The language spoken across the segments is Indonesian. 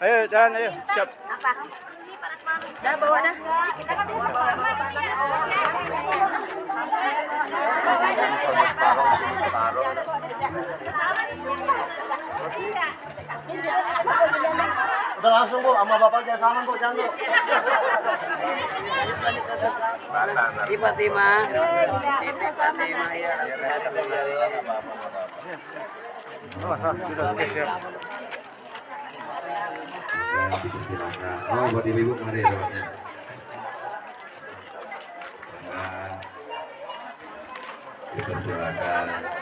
Ayo, jalan ayo. Siap. Apa? Dah bawa dah. Kita kan bisa bawa. Udah langsung bu, sama bapak jangan sama bu, jangan bu. Di Fatima. Di Fatima ya. Oh, buat mari lewatnya. Nah, kita silakan.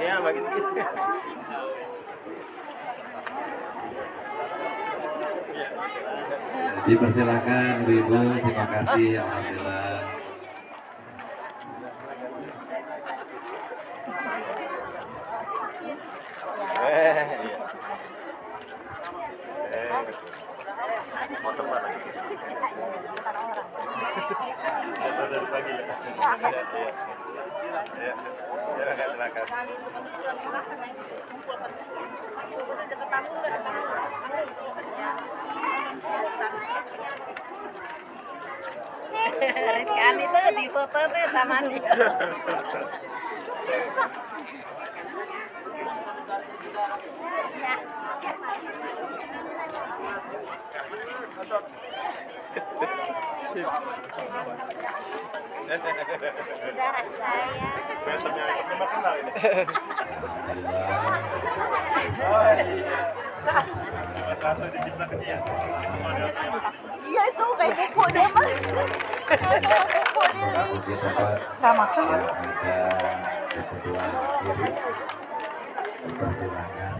Ya, makin Dipersilakan ibu, terima kasih, alhamdulillah. motor mana? Dari pagi ya. Iya. Ya, ya, silakan. Rizkan itu di foto tuh sama si. Saudara Iya itu kayak buku dia mah. Sama. Ada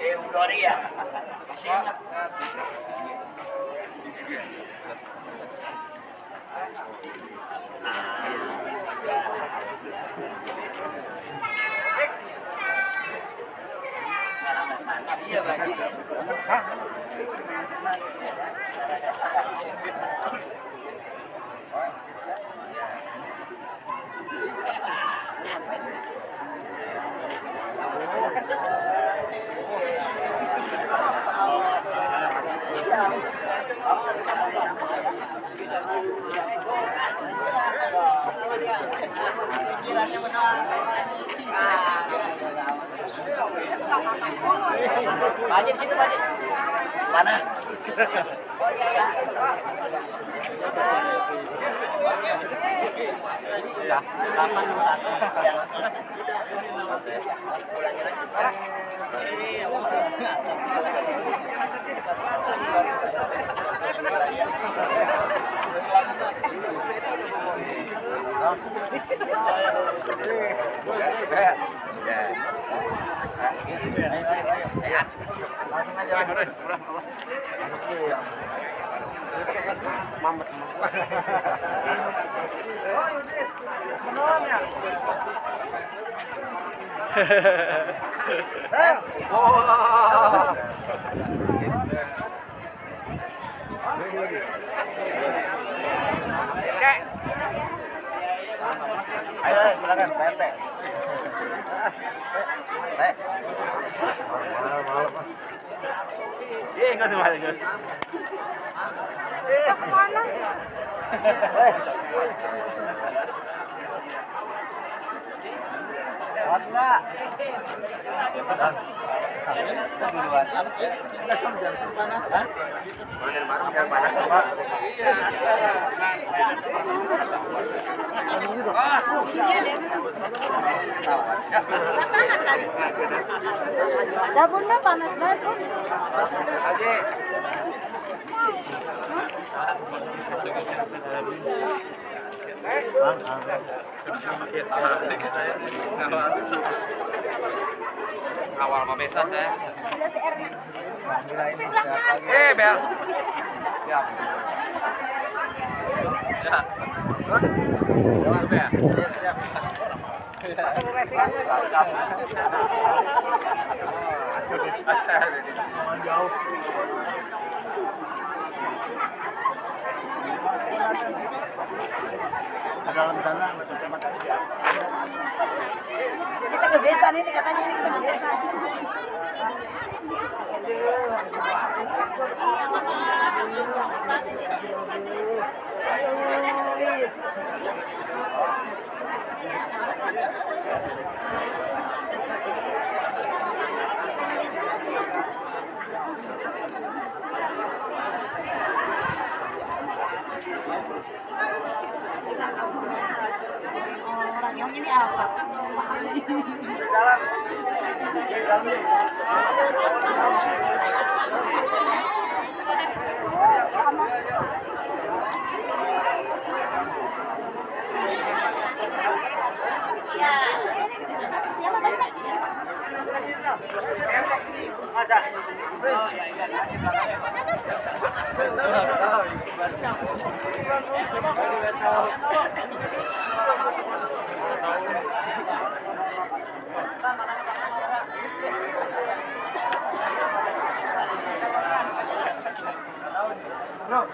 Eh, Gloria. Banyak situ banyak. Mana? Ayo, silakan, Eh, enggak tuh. Eh. Ke mana? Baru yang panas coba. Tangan kali. Dapur na panas banget tuh. Awal mabesan saya. Sebelahnya. Eh, Bel. Ya. Dalam sana. Kita kebiasaan ini katanya ini kita kebiasaan. Orang yang ini apa? Siapa tadi? No.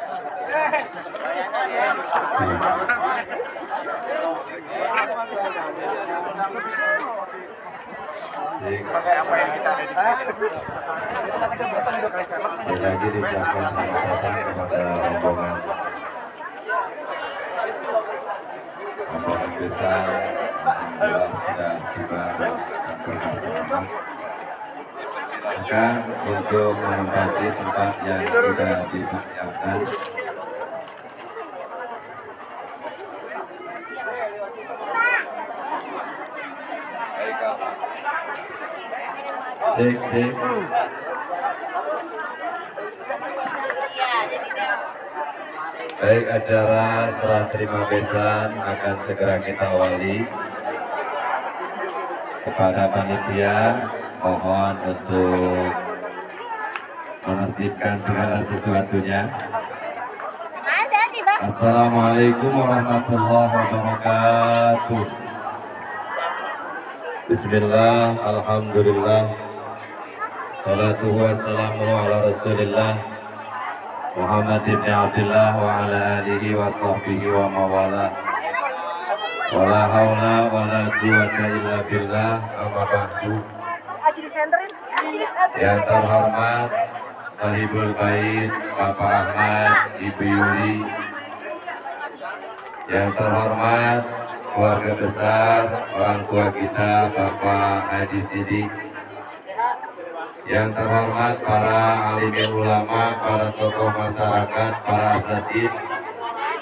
Pakai apa yang kita ada di sini? Sekali lagi diucapkan selamat datang kepada rombongan rombongan besar yang sudah tiba bersama Silakan untuk menempati tempat yang sudah dipersiapkan. Cek, cek. Baik, acara serah terima besan akan segera kita awali. Kepada panitia, mohon untuk menertibkan segala sesuatunya. Assalamualaikum warahmatullahi wabarakatuh. Bismillah, Alhamdulillah. Salatu wassalamu ala rasulillah Muhammad ibn Abdullah wa ala alihi wa sahbihi wa mawala. Wa la hawla wa la quwata illa billah Amma ba'du. Yang terhormat Sahibul Bait Bapak Ahmad Ibu Yuri Yang terhormat keluarga besar orang tua kita Bapak Haji Sidik Yang terhormat para alim ulama, para tokoh masyarakat, para asatid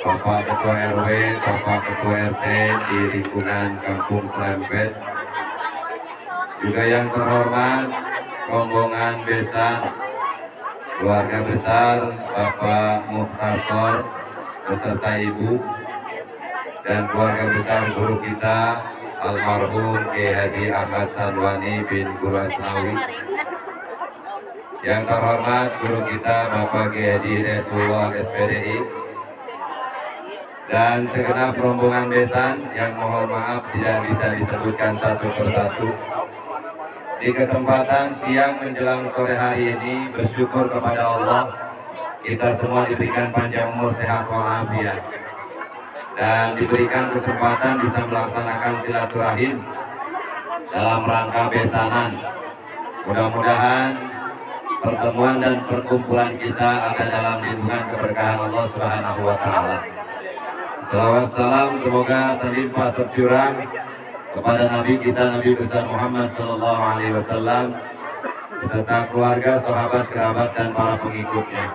Bapak Ketua RW, Bapak Ketua RT di lingkungan Kampung Serempet. Juga yang terhormat rombongan besan keluarga besar Bapak Muhtasor beserta Ibu dan keluarga besar guru kita almarhum Kiai Haji Ahmad Sanwani bin Guru Asnawi yang terhormat guru kita Bapak Haji Hidayatullah SPDI dan segenap rombongan besan yang mohon maaf tidak bisa disebutkan satu persatu. Di kesempatan siang menjelang sore hari ini bersyukur kepada Allah kita semua diberikan panjang umur sehat walafiat. Dan diberikan kesempatan bisa melaksanakan silaturahim dalam rangka besanan. Mudah-mudahan pertemuan dan perkumpulan kita ada dalam lindungan keberkahan Allah Subhanahu wa taala. Salawat salam semoga terlimpah tercurah kepada Nabi kita Nabi besar Muhammad Sallallahu Alaihi Wasallam beserta keluarga, sahabat, kerabat dan para pengikutnya.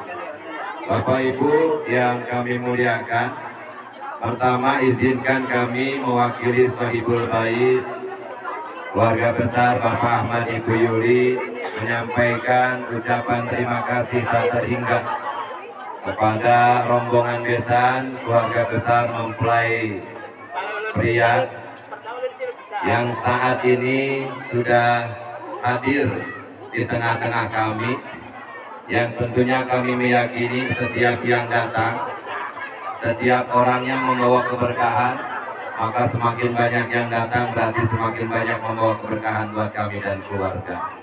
Bapak Ibu yang kami muliakan, pertama izinkan kami mewakili Sohibul Bait keluarga besar Bapak Ahmad Ibu Yuli menyampaikan ucapan terima kasih tak terhingga kepada rombongan besan keluarga besar mempelai pria yang saat ini sudah hadir di tengah-tengah kami yang tentunya kami meyakini setiap yang datang setiap orang yang membawa keberkahan maka semakin banyak yang datang berarti semakin banyak membawa keberkahan buat kami dan keluarga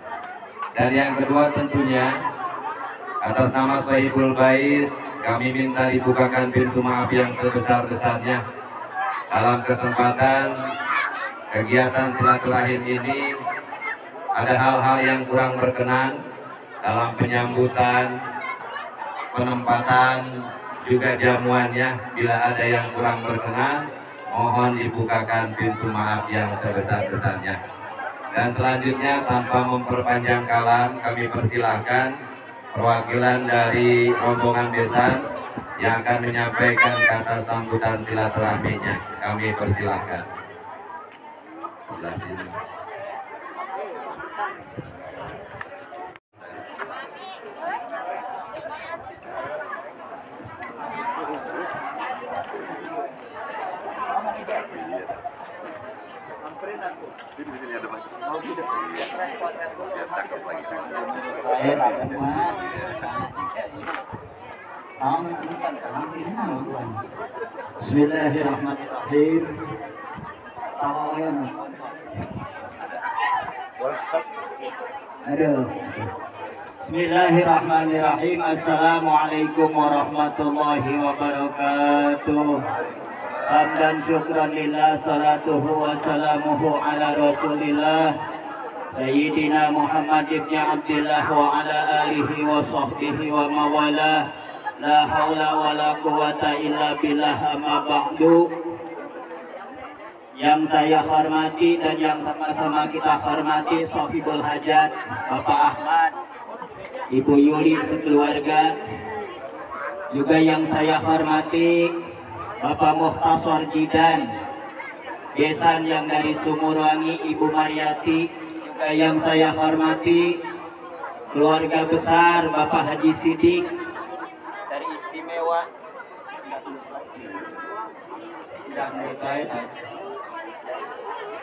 dan yang kedua tentunya atas nama Sohibul Bait kami minta dibukakan pintu maaf yang sebesar-besarnya dalam kesempatan kegiatan silaturahim ini ada hal-hal yang kurang berkenan dalam penyambutan, penempatan, juga jamuannya. Bila ada yang kurang berkenan, mohon dibukakan pintu maaf yang sebesar-besarnya. Dan selanjutnya tanpa memperpanjang kalam, kami persilahkan perwakilan dari rombongan desa yang akan menyampaikan kata sambutan silaturahminya. Kami persilahkan. Sebelah sini. Bismillahirrahmanirrahim. Aduh. Bismillahirrahmanirrahim. Assalamualaikum warahmatullahi wabarakatuh Hamdan syukran lillah salatuhu wa salamuhu ala rasulillah. Sayyidina Muhammad ibn Abdullah wa ala alihi wa sahbihi wa mawalah La hawla wa la quwata illa billah amma ba'du. Yang saya hormati dan yang sama-sama kita hormati Sofibul Hajat Bapak Ahmad Ibu Yuli sekeluarga. Juga yang saya hormati Bapak Muhtasor Jidan Besan yang dari Sumurwangi Ibu Mariati juga yang saya hormati keluarga besar Bapak Haji Sidik dari istimewa.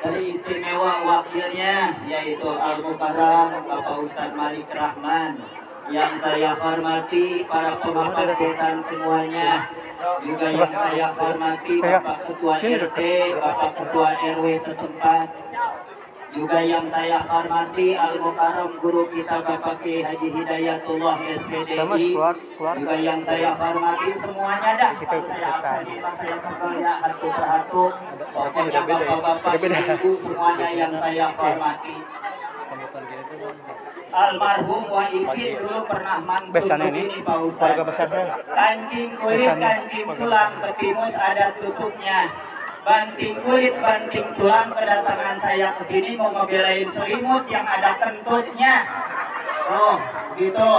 Dari istimewa wakilnya yaitu Al Mukarram Bapak Ustadz Malik Rahman yang saya hormati para pemangkat besan semuanya juga yang saya hormati Bapak Ketua RT Bapak Ketua RW setempat. Juga yang saya hormati Al Mukarram guru kita Bapak Ki Haji Hidayatullah SPDI juga yang saya hormati semuanya dah. Kita saya absen saya kembali satu persatu pokoknya bapak-bapak ibu semuanya yang saya hormati Almarhum Wa Ipin dulu pernah mantul Besannya ini, Pak Ustaz. keluarga besar saya. Kancing kulit, Besannya. kancing tulang, ketimus ada tutupnya. Banting kulit, banting tulang, kedatangan saya ke sini mau ngebelain selimut yang ada kentutnya. Oh, gitu.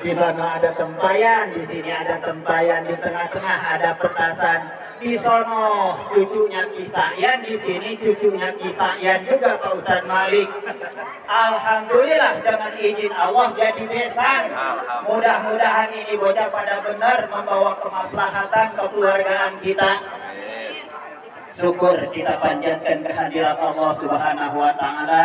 Di sana ada tempayan, di sini ada tempayan, di tengah-tengah ada petasan. Di sono cucunya Kisayan, di sini cucunya Kisayan juga Pak Ustadz Malik. Alhamdulillah dengan izin Allah jadi besan. Mudah-mudahan ini bocah pada benar membawa kemaslahatan kekeluargaan kita. Syukur kita panjatkan kehadirat Allah Subhanahu wa taala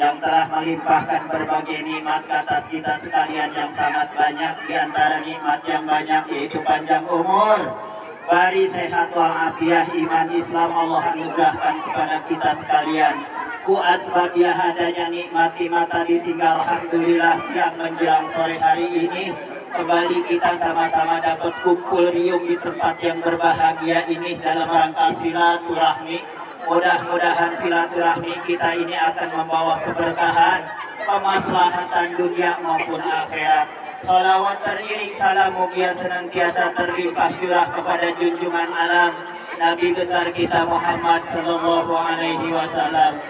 yang telah melimpahkan berbagai nikmat ke atas kita sekalian yang sangat banyak di antara nikmat yang banyak yaitu panjang umur, bari sehat walafiat iman Islam Allah anugerahkan kepada kita sekalian. Ku asbabiah adanya nikmat nikmat tadi sehingga Alhamdulillah siang menjelang sore hari ini kembali kita sama-sama dapat kumpul riung di tempat yang berbahagia ini dalam rangka silaturahmi Mudah-mudahan silaturahmi kita ini akan membawa keberkahan, kemaslahatan dunia maupun akhirat. Salawat teriring salam mugia senantiasa terlimpah curah kepada junjungan alam Nabi besar kita Muhammad Sallallahu Alaihi Wasallam.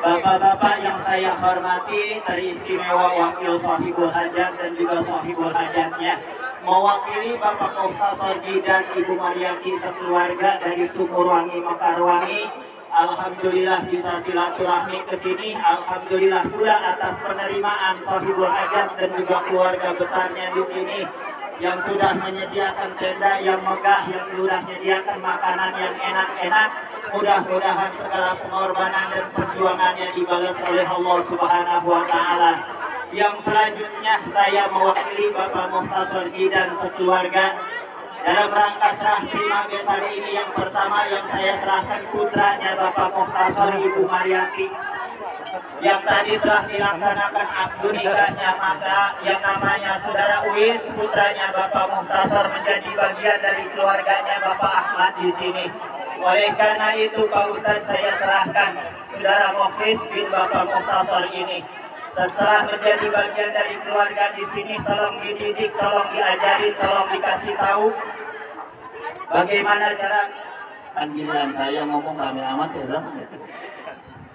Bapak-bapak yang saya hormati, teristimewa wakil sahibul hajat dan juga sahibul hajatnya. Mewakili Bapak Profesor Jidan Ibu Mariati sekeluarga dari Sumurwangi Mekarwangi. Alhamdulillah bisa silaturahmi ke sini. Alhamdulillah pula atas penerimaan sahibul hajat dan juga keluarga besarnya di sini yang sudah menyediakan tenda yang megah, yang sudah menyediakan makanan yang enak-enak. Mudah-mudahan segala pengorbanan dan perjuangannya dibalas oleh Allah Subhanahu wa taala. Yang selanjutnya saya mewakili Bapak Muhtasar Jidan sekeluarga dalam rangka serah terima besar ini yang pertama yang saya serahkan putranya Bapak Muhtasar Ibu Mariati yang tadi telah dilaksanakan akdu nikahnya maka yang namanya saudara Uis putranya Bapak Muhtasar menjadi bagian dari keluarganya Bapak Ahmad di sini. Oleh karena itu Pak Ustadz saya serahkan saudara Mofis bin Bapak Muhtasar ini setelah menjadi bagian dari keluarga di sini tolong dididik, tolong diajari, tolong dikasih tahu bagaimana cara panggilan saya ngomong rame amat ya Bang?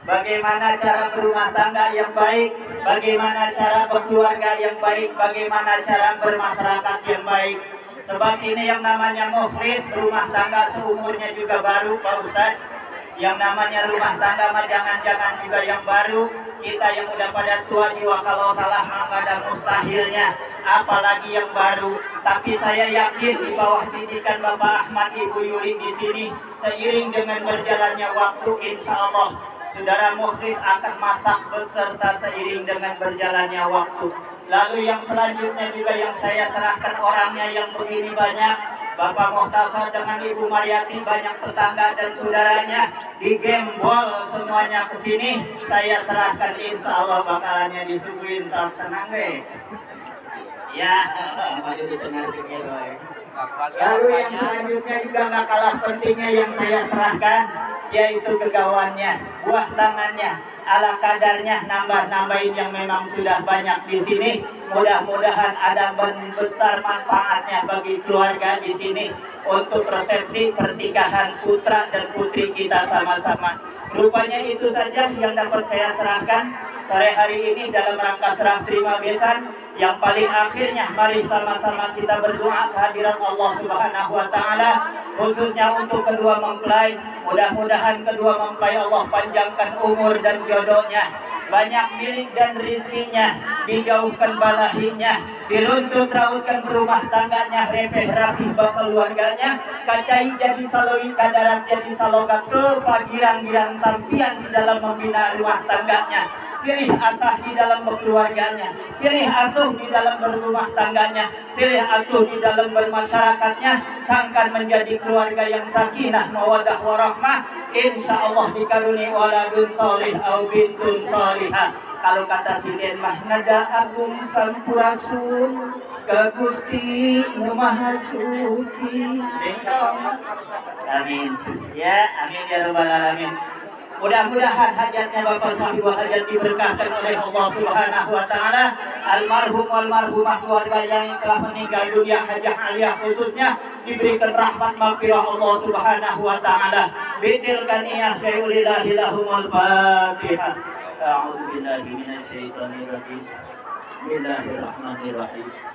Bagaimana cara berumah tangga yang baik, bagaimana cara berkeluarga yang baik, bagaimana cara bermasyarakat yang baik. Sebab ini yang namanya muflis, berumah tangga seumurnya juga baru Pak Ustadz. Yang namanya rumah tangga mah jangan-jangan juga yang baru. Kita yang udah pada tua jiwa kalau salah maka ada mustahilnya. Apalagi yang baru. Tapi saya yakin di bawah didikan Bapak Ahmad Ibu Yuli di sini. Seiring dengan berjalannya waktu insya Allah Saudara Mukhlis akan masak beserta seiring dengan berjalannya waktu. Lalu yang selanjutnya juga yang saya serahkan orangnya yang begini banyak. Bapak Muhtasar dengan Ibu Mariati banyak tetangga dan saudaranya di gembol semuanya ke sini. Saya serahkan insya Allah bakalannya disuguhin tenang deh. Ya, maju di tengah pinggir, woy. Lalu yang selanjutnya juga nggak kalah pentingnya yang saya serahkan yaitu kegawannya, buah tangannya, ala kadarnya nambah-nambahin yang memang sudah banyak di sini. Mudah-mudahan ada besar manfaatnya bagi keluarga di sini untuk resepsi pernikahan putra dan putri kita sama-sama. Rupanya itu saja yang dapat saya serahkan sore hari ini dalam rangka serah terima besan yang paling akhirnya mari sama-sama kita berdoa kehadiran Allah Subhanahu wa taala khususnya untuk kedua mempelai mudah-mudahan kedua mempelai Allah panjangkan umur dan jodohnya banyak milik dan rezekinya dijauhkan balahinya diruntut rautkan berumah tangganya repeh rapih keluarganya kacai jadi saloi kadarat jadi salogat ke pagirang-girang tampian di dalam membina rumah tangganya silih asah di dalam berkeluarganya. Silih asuh di dalam berumah tangganya. Silih asuh di dalam bermasyarakatnya. Sangkan menjadi keluarga yang sakinah mawadah warahmah. Insya Allah dikaruni waladun solih au bintun solihah. Kalau kata si Den mah nada agung sampurasun ke Gusti Maha Suci. Amin. Ya amin ya rabbal alamin Mudah-mudahan hajatnya Bapak Sahibul Hajat diberkahkan oleh Allah Subhanahu wa taala. Almarhum almarhumah keluarga yang telah meninggal dunia hajah aliyah khususnya diberikan rahmat maghfirah Allah Subhanahu wa taala. Bidilkan iya syai'ulillahi lahumul Fatihah. A'udzu billahi minasyaitonir rajim. Bismillahirrahmanirrahim.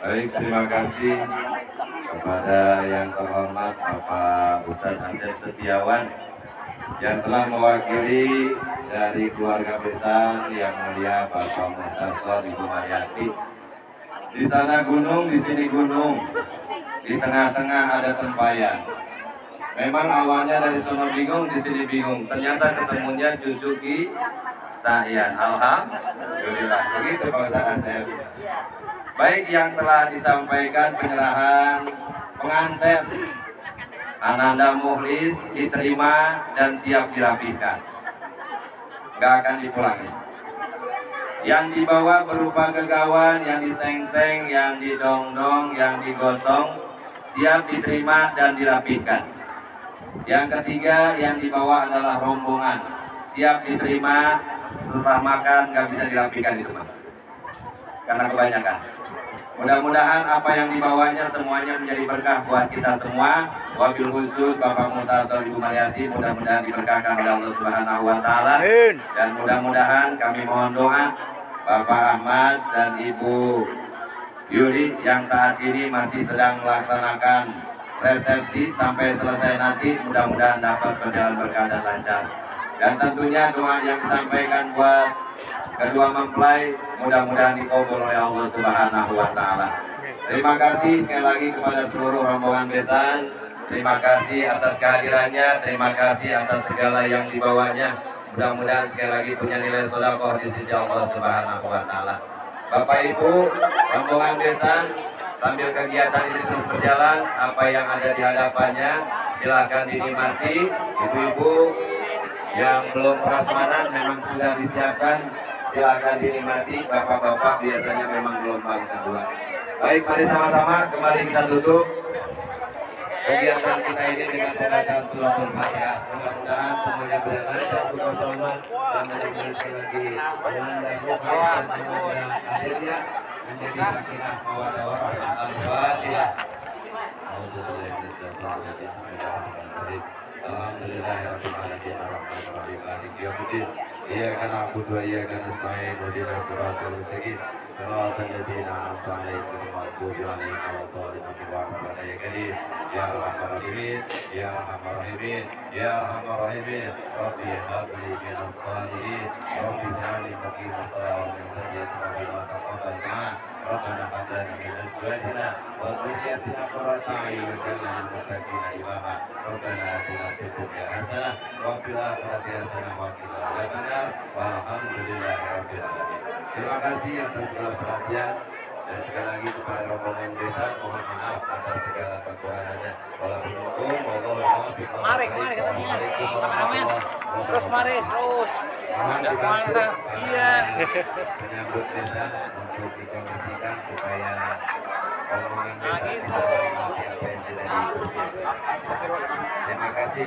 Baik, terima kasih kepada yang terhormat Bapak Ustadz Asep Setiawan yang telah mewakili dari keluarga besar yang mulia Bapak Muhtasor Ibu Mariati. Di sana gunung, di sini gunung. di tengah-tengah ada tempayan. Memang awalnya dari sono bingung, di sini bingung. Ternyata ketemunya cucu Ki Sa'yan. Alhamdulillah. Begitu Pak Ustaz Asep. Baik yang telah disampaikan penyerahan pengantin Ananda Muhlis diterima dan siap dirapikan. Gak akan dipulangi. Yang dibawa berupa gegawan, yang diteng-teng, yang didong-dong, yang digotong, siap diterima dan dirapikan. Yang ketiga yang dibawa adalah rombongan, siap diterima setelah makan nggak bisa dirapikan Pak. Karena kebanyakan. Mudah-mudahan apa yang dibawanya semuanya menjadi berkah buat kita semua. Wabil khusus Bapak Mutasol Ibu Mariati mudah-mudahan diberkahkan oleh Allah Subhanahu wa taala. Dan mudah-mudahan kami mohon doa Bapak Ahmad dan Ibu Yuli yang saat ini masih sedang melaksanakan resepsi sampai selesai nanti mudah-mudahan dapat berjalan berkah dan lancar. Dan tentunya doa yang disampaikan buat kedua mempelai mudah-mudahan dikabul oleh Allah Subhanahu wa taala. Terima kasih sekali lagi kepada seluruh rombongan besan. Terima kasih atas kehadirannya, terima kasih atas segala yang dibawanya. Mudah-mudahan sekali lagi punya nilai sedekah di sisi Allah Subhanahu wa taala. Bapak Ibu, rombongan besan sambil kegiatan ini terus berjalan, apa yang ada di hadapannya silahkan dinikmati. Ibu-ibu yang belum prasmanan memang sudah disiapkan. Silakan dinikmati. Bapak-bapak biasanya memang gelombang kedua. Baik mari sama-sama. Kembali kita tutup kegiatan kita ini dengan pembacaan suratul fatihah mudah-mudahan semuanya berlancar berkosongan dan mudah-mudahan sekali lagi melanda muka dan akhirnya menjadi sakinah mawadah warahmah al-fatihah Alhamdulillahirrahmanirrahim Ar-Rahmanirrahim Maliki Yawmiddin ya Ya Ya Ya ربنا هب لنا من ازواجنا وذرياتنا قرة اعين واجعلنا للمتقين اماما ربنا اتنا في الدنيا حسنه وفي الاخره حسنه وقنا عذاب النار والحمد لله رب العالمين terima kasih atas segala perhatian dan sekali lagi kepada rombongan desa mohon maaf atas segala kekurangannya walaupun Mari, mari ketemu. Kameramen. Terus mari, terus. Iya. Menyambut desa untuk dikomisikan supaya rombongan desa bisa menikmati apa yang dikursikan. Terima kasih.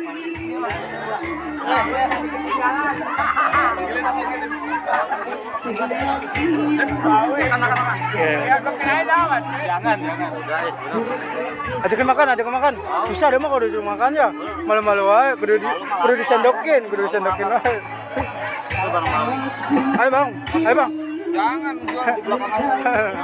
Jangan. Ajakin makan, ajakin makan. Bisa deh mah kalau disuruh makan ya. Malu-malu aja, kudu di, kudu disendokin, kudu disendokin aja. Ayo bang, ayo bang. Jangan, gua belakang aja.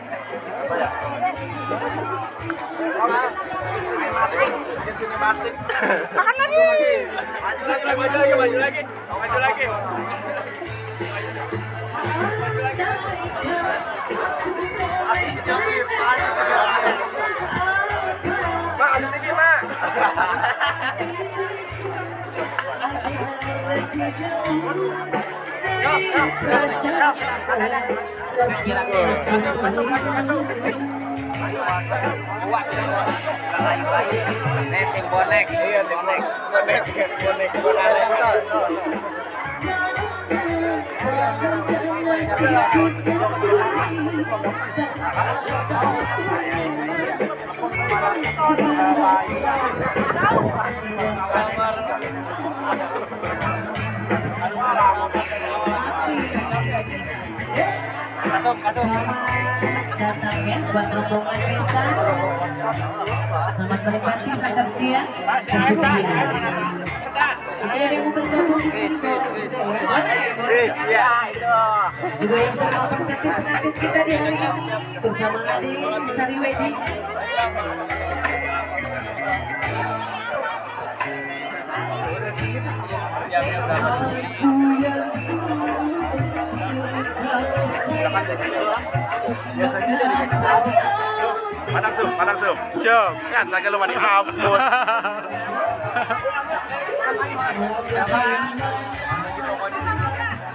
Makan lagi. Maju lagi, maju lagi, maju lagi. Maju lagi. Mak, ada lagi, Mak. Nè tìm bò nè kia tìm nè Bò nè kia bò nè bò nè Thank you. Bonek. datang ya buat rombongan pesta. Selamat menikmati makan. Ada yang kita di bersama Sari Wedding. Padang sum, padang sum. Siap. Kan tak kalau mandi ampun.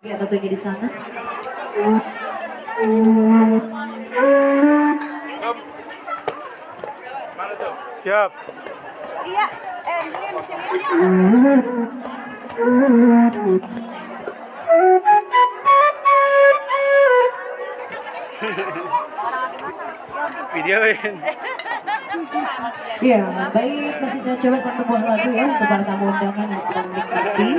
Ya tentunya di sana. Siap. Iya. Eh, ini sini. Videoin. Ya, baik. Masih saya coba satu buah lagu ya untuk para tamu undangan yang sedang menikmati.